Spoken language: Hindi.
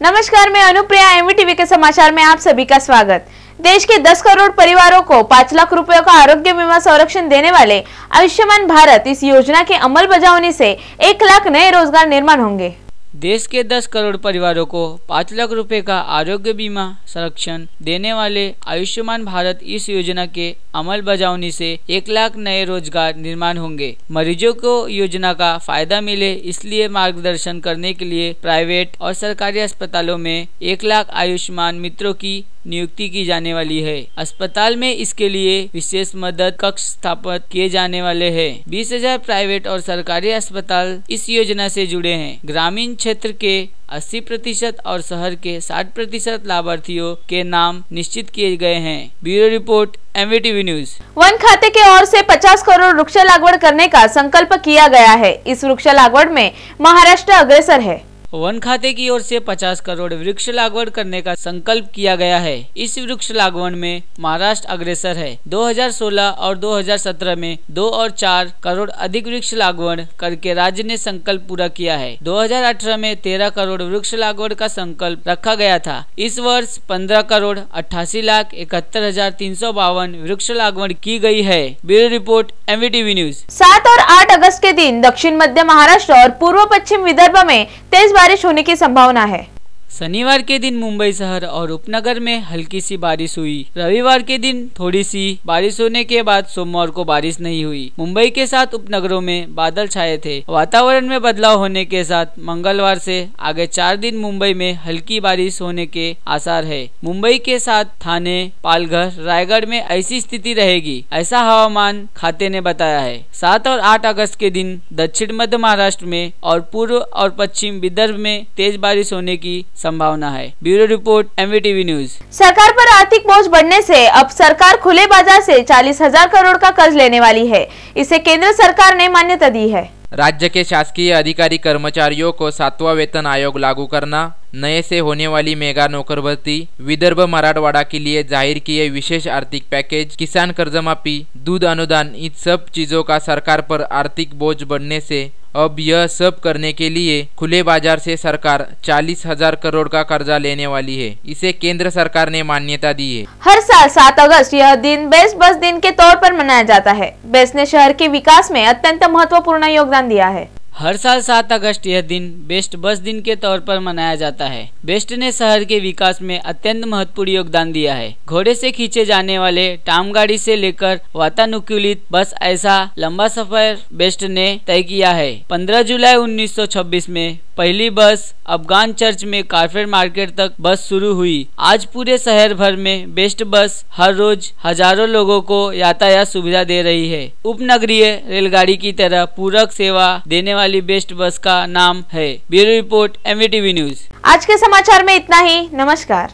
नमस्कार, मैं अनुप्रिया एमवी के समाचार में आप सभी का स्वागत। देश के 10 करोड़ परिवारों को 5 लाख रुपयों का आरोग्य बीमा संरक्षण देने वाले आयुष्मान भारत इस योजना के अमल बजावनी से एक लाख नए रोज़गार निर्माण होंगे। देश के 10 करोड़ परिवारों को 5 लाख रुपए का आरोग्य बीमा संरक्षण देने वाले आयुष्मान भारत इस योजना के अमल बजावनी से एक लाख नए रोज़गार निर्माण होंगे। मरीजों को योजना का फ़ायदा मिले इसलिए मार्गदर्शन करने के लिए प्राइवेट और सरकारी अस्पतालों में एक लाख आयुष्मान मित्रों की नियुक्ति की जाने वाली है। अस्पताल में इसके लिए विशेष मदद कक्ष स्थापित किए जाने वाले हैं। बीस हज़ार प्राइवेट और सरकारी अस्पताल इस योजना से जुड़े हैं। ग्रामीण क्षेत्र के 80 प्रतिशत और शहर के 60 प्रतिशत लाभार्थियों के नाम निश्चित किए गए हैं। Bureau report MVTV news one खाते के ओर से 50 करोड़ वृक्ष लागवड़ करने का संकल्प किया गया है। इस वृक्ष लागवड़ में महाराष्ट्र अग्रसर है। वन खाते की ओर से 50 करोड़ वृक्ष लागवड़ करने का संकल्प किया गया है। इस वृक्ष लागवड़ में महाराष्ट्र अग्रसर है। 2016 और 2017 में दो और चार करोड़ अधिक वृक्ष लागवड़ करके राज्य ने संकल्प पूरा किया है। 2018 में 13 करोड़ वृक्ष लागवड़ का संकल्प रखा गया था। इस वर्ष 15 करोड़ अट्ठासी लाख इकहत्तर हज़ार तीन सौ बावन वृक्ष लागवड़ की गई है। ब्यूरो रिपोर्ट एमवीटीवी न्यूज़ सात और आठ अगस्त के दिन दक्षिण मध्य महाराष्ट्र और पूर्व पश्चिम विदर्भ में तेज बारिश होने की संभावना है। शनिवार के दिन मुंबई शहर और उपनगर में हल्की सी बारिश हुई। रविवार के दिन थोड़ी सी बारिश होने के बाद सोमवार को बारिश नहीं हुई। मुंबई के साथ उपनगरों में बादल छाए थे। वातावरण में बदलाव होने के साथ मंगलवार से आगे चार दिन मुंबई में हल्की बारिश होने के आसार है। मुंबई के साथ थाने, पालघर, रायगढ़ में ऐसी स्थिति रहेगी, ऐसा हवामान खाते ने बताया है। सात और आठ अगस्त के दिन दक्षिण मध्य महाराष्ट्र में और पूर्व और पश्चिम विदर्भ में तेज बारिश होने की संभावना है। ब्यूरो रिपोर्ट एमवीटीवी न्यूज़ सरकार पर आर्थिक बोझ बढ़ने से अब सरकार खुले बाज़ार से चालीस हज़ार करोड़ का कर्ज लेने वाली है। इसे केंद्र सरकार ने मान्यता दी है। राज्य के शासकीय अधिकारी कर्मचारियों को सातवा वेतन आयोग लागू करना नए से होने वाली मेगा नौकर भर्ती विदर्भ मराठवाड़ा के लिए ज़ाहिर किए विशेष आर्थिक पैकेज, किसान कर्जमाफी, दूध अनुदान, इन सब चीज़ों का सरकार पर आर्थिक बोझ बढ़ने से अब यह सब करने के लिए खुले बाज़ार से सरकार चालीस हज़ार करोड़ का कर्जा लेने वाली है। इसे केंद्र सरकार ने मान्यता दी है। हर साल सात अगस्त यह दिन बेस्ट बस दिन के तौर पर मनाया जाता है। बेस्ट ने शहर के विकास में अत्यंत महत्वपूर्ण योगदान दिया है। हर साल सात अगस्त यह दिन बेस्ट बस दिन के तौर पर मनाया जाता है। बेस्ट ने शहर के विकास में अत्यंत महत्वपूर्ण योगदान दिया है। घोड़े से खींचे जाने वाले टाम गाड़ी से लेकर वातानुकूलित बस ऐसा लंबा सफ़र बेस्ट ने तय किया है। 15 जुलाई 1926 में पहली बस अफगान चर्च में कारफेर मार्केट तक बस शुरू हुई। आज पूरे शहर भर में बेस्ट बस हर रोज हज़ारों लोगों को यातायात सुविधा दे रही है। उपनगरीय रेलगाड़ी की तरह पूरक सेवा देने वाली बेस्ट बस का नाम है। ब्यूरो रिपोर्ट एमवीटीवी न्यूज़ आज के समाचार में इतना ही। नमस्कार।